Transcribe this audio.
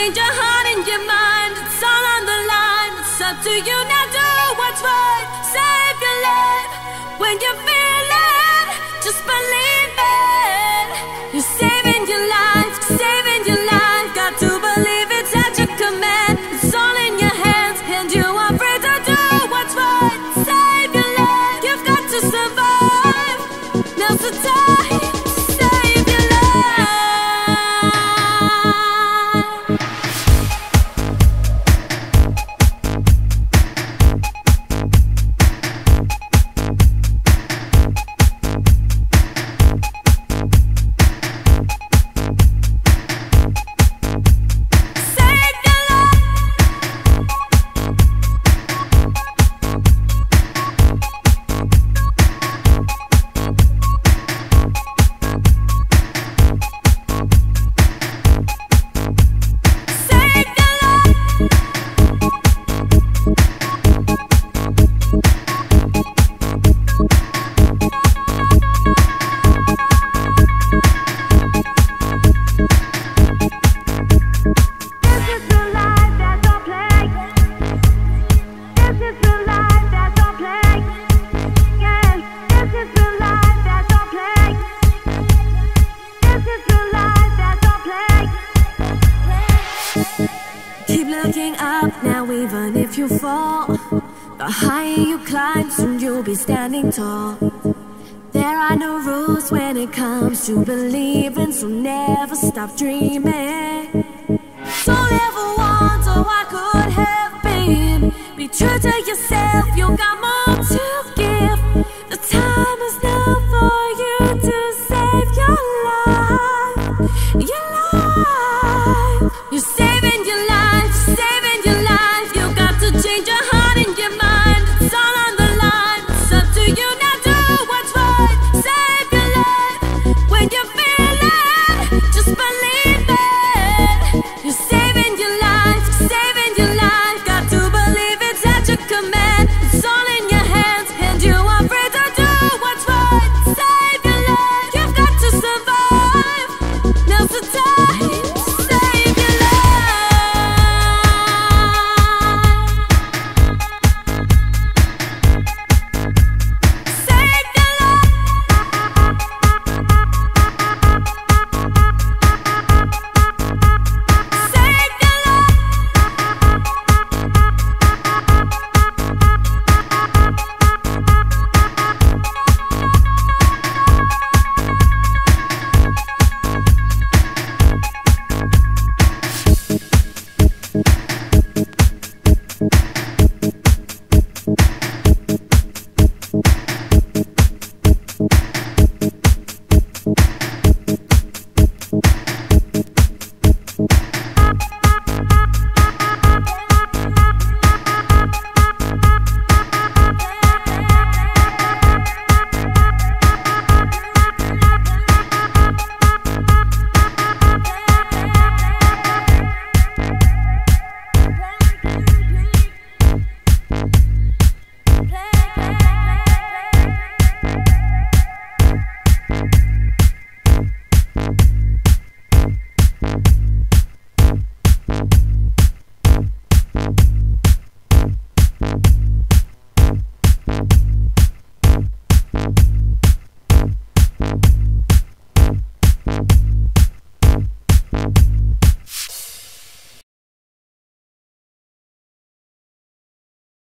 change your heart and your mind. It's all on the line. It's up to you now. Do what's right. Save your life when you feel it. Just believe it. You're saving you climb, soon you'll be standing tall. There are no rules when it comes to believing, so never stop dreaming. Don't ever